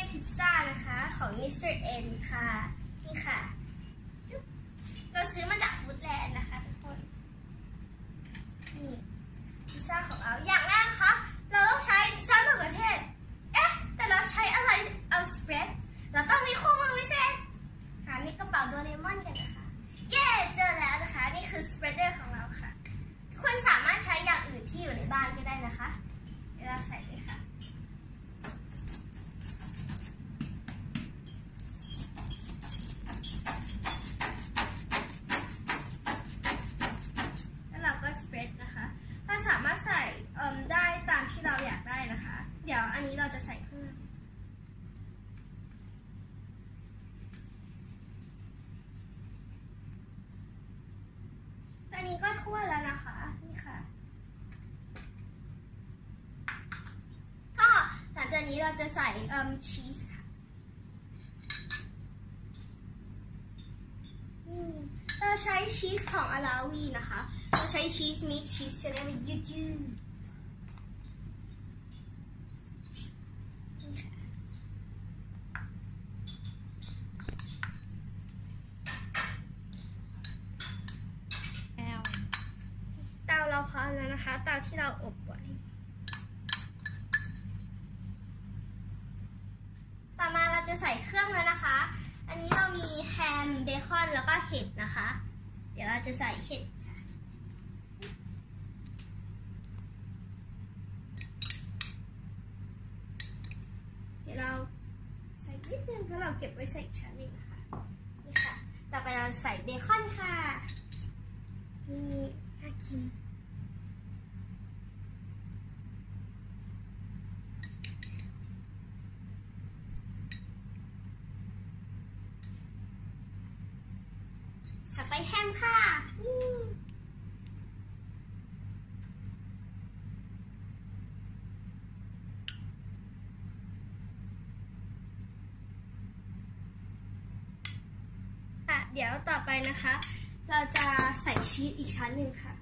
้พิซซ่านะคะของ Mr. N ค่ะ นี่ค่ะ เราซื้อมาจากฟู้ดแลนด์นะคะทุกคน นี่พิซซ่าของเรา อย่างแรกคะเราต้องใช้ซอสมะเขือเทศ เอ๊ะ แต่เราใช้อะไรเอาสเปรดเราต้องมีคู่มือวิเศษ หาในกระเป๋าโดเรมอนกันนะคะ เย้เจอแล้วนะคะ นี่คือสเปรดเดอร์ของเราค่ะ คุณสามารถใช้อย่างอื่นที่อยู่ในบ้านก็ได้นะคะ เวเราใส่เลยค่ะ แล้วเราก็สเปรดนะคะ เราสามารถใส่เอิ่มได้ตามที่เราอยากได้นะคะ เดี๋ยวอันนี้เราจะ ใส่เพิ่มตอนนี้ก็ทั่วแล้วนะคะ นี่ค่ะ ก็หลังจากนี้เราจะใส่เอ่มชีสค่ะเราใช้ชีสของอาลาวีนะคะ เราใช้ชีสมิกชีสจะได้ม่ยืดยืดค่ะเตาเราพร้อมแล้ว นะคะ ตาที่เราอบไว้ ต่อมาเราจะใส่เครื่องแล้วนะคะ อันนี้เรามีแฮมเบคอนแล้วก็เห็ดนะคะ เดี๋ยวเราจะใส่เห็ดเดี๋ยวเราใส่นิดนึงแล้วเราเก็บไว้ใส่ชั้นหนึงนะคะ นี่ค่ะ ต่อไปเราใส่เบคอนค่ะ นี่น่ากิน ต่อไปแฮมค่ะค่ะเดี๋ยวต่อไปนะคะ เราจะใส่ชีสอีกชั้นหนึ่งค่ะ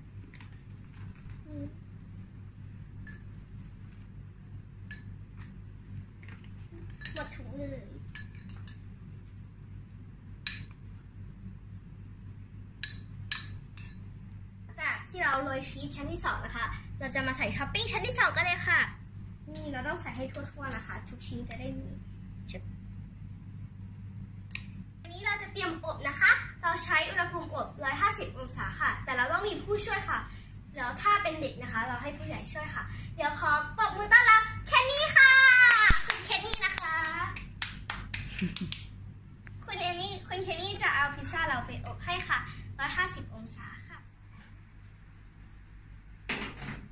หมดถุงเลย จาก ที่เราโรยชีสชั้นที่สองนะคะ เราจะมาใส่ท็อปปิ้งชั้นที่สองกันเลยค่ะ นี่เราต้องใส่ให้ทั่วๆนะคะ ทุกชิ้นจะได้มีชุบอันนี้เราจะเตรียมอบนะคะ เราใช้อุณหภูมิอบ 150 องศาค่ะ แต่เราต้องมีผู้ช่วยค่ะแล้วถ้าเป็นเด็กนะคะ เราให้ผู้ใหญ่ช่วยค่ะ เดี๋ยวขอปรบมือต้อนรับแคนนี่ค่ะ คุณแคนนี่นะคะ คุณเอมี่คุณแคนนี่จะเอาพิซซ่าเราไปอบให้ค่ะ 150 องศาค่ะ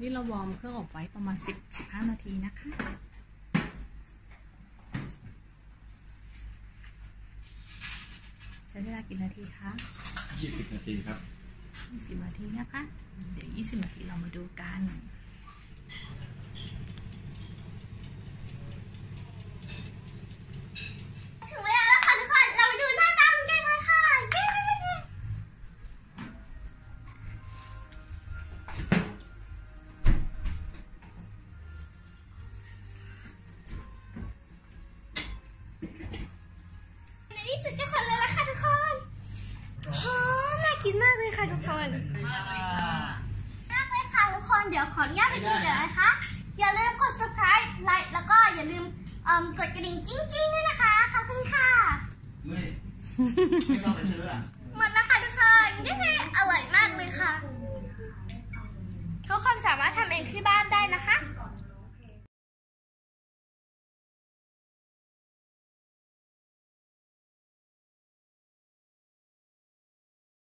นี่เราวอร์มเครื่องอบไว้ประมาณ 10 15 นาทีนะคะ ใช้เวลากี่นาทีคะ 20 นาทีครับ 20 นาทีนะคะ เดี๋ยว 20 นาทีเรามาดูกัน ที่สุดก็สำเร็จแล้วค่ะทุกคนโอ้น่ากินมากเลยค่ะทุกคนมากเลยค่ะทุกคน เดี๋ยวขออนุญาตไปดูเดี๋ยวนะคะ อย่าลืมกด subscribe ไลค์แล้วก็อย่าลืมเอิ่มกดกระดิ่งกิ้งกิ้งๆด้วยนะคะ ขอบคุณค่ะไม่ไม่ต้องไปซื้ออะหมดแล้วค่ะทุกคนนี่อร่อยมากเลยค่ะ ทุกคนสามารถทำเองที่บ้านได้นะ